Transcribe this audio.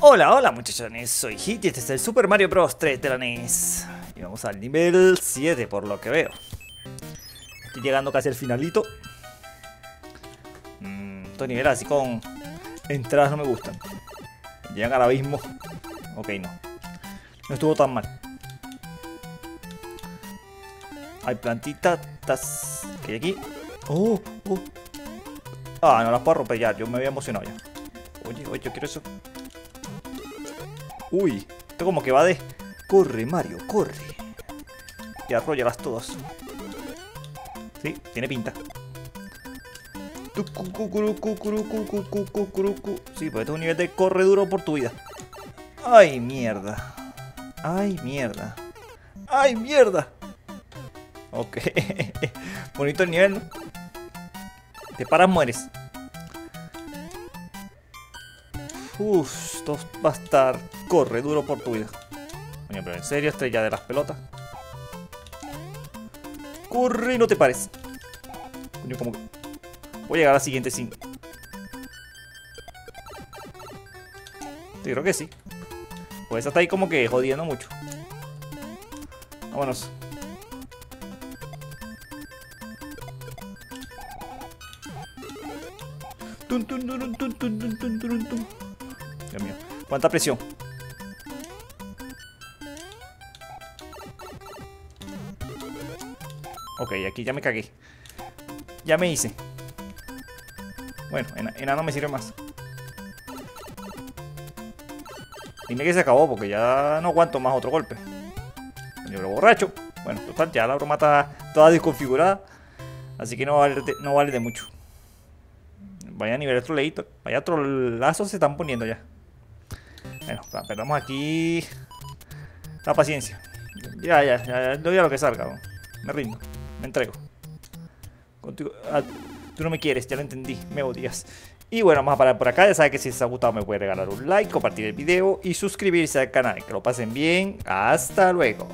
Hola, hola muchachones, soy Hit y este es el Super Mario Bros. 3 de la NES. Y vamos al nivel 7 por lo que veo. Estoy llegando casi al finalito. Mm, estos niveles así con entradas no me gustan. Llegan al abismo. Ok, no. No estuvo tan mal. Hay plantitas que hay aquí. Oh, oh. Ah, no las puedo romper Yo me había emocionado ya. Oye, oye, yo quiero eso. Uy, esto como que va de... Corre, Mario, corre. Y arrollalas todas. Sí, tiene pinta. Sí, pues este es un nivel de corre duro por tu vida. Ay, mierda. Ay, mierda. Ay, mierda. Ok. Bonito el nivel, ¿no? Te paras, mueres. Uf, esto va a estar corre duro por tu vida. Coño, pero en serio, estrella de las pelotas. Corre y no te pares. Coño, como que... Voy a llegar a la siguiente sin... Sí, creo que sí. Pues está ahí como que jodiendo mucho. Vámonos. Dios mío. ¿Cuánta presión? Ok, aquí ya me cagué. Ya me hice. Bueno, en, no me sirve más. Dime que se acabó porque ya no aguanto más otro golpe. Yo borracho. Bueno, total, ya la broma está toda desconfigurada. Así que no vale no vale de mucho. Vaya nivel troleito. Vaya trolazos se están poniendo ya. Bueno, perdamos aquí. La paciencia. Ya, ya, ya. Doy a lo que salga. Me rindo. Me entrego. Contigo. Ah, tú no me quieres, ya lo entendí. Me odias. Y bueno, vamos a parar por acá. Ya saben que si les ha gustado me puede regalar un like, compartir el video y suscribirse al canal. Que lo pasen bien. Hasta luego.